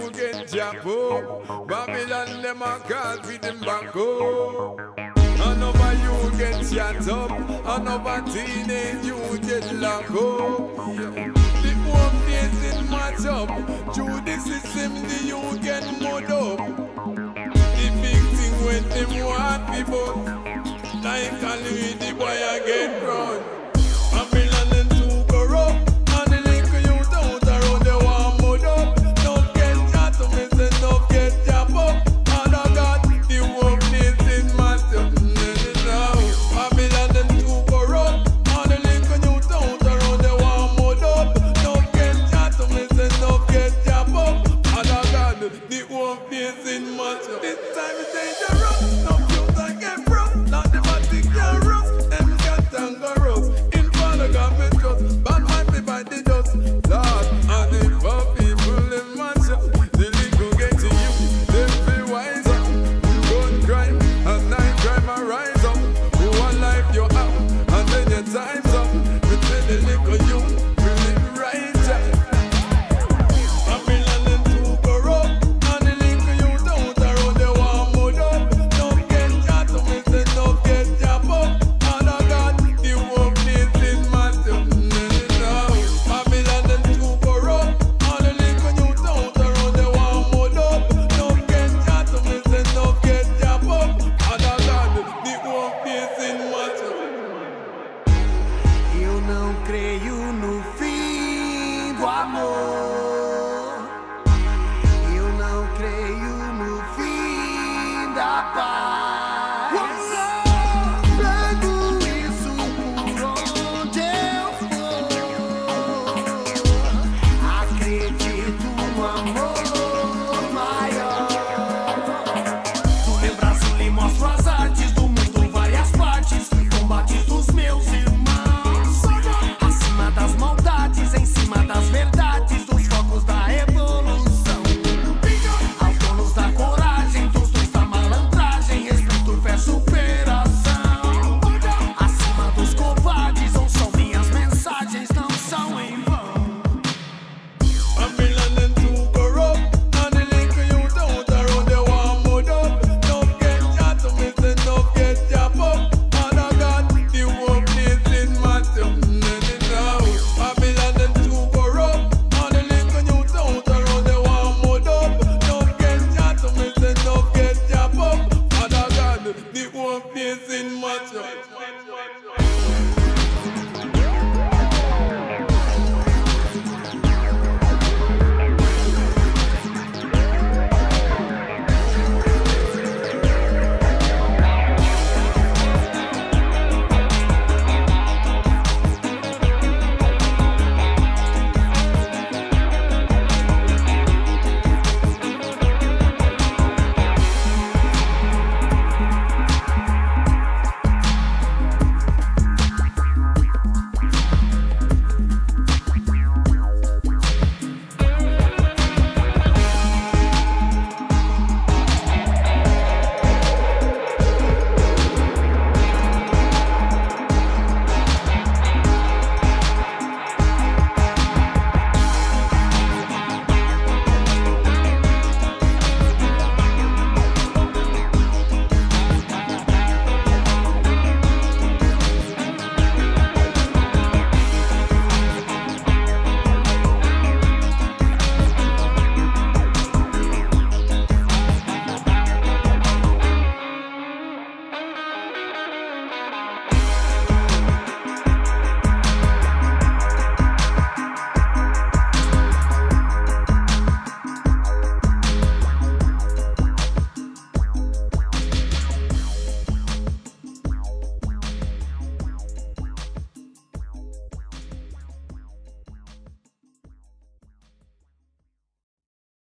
fool get japo. Babylon them a call for them back up. Another you get shot up, another teenage you get locked up. The home days in match up, through the system the you get mud up. The big thing when them want people, like a Louis the boy I get ground. Eu não creio no fim do amor.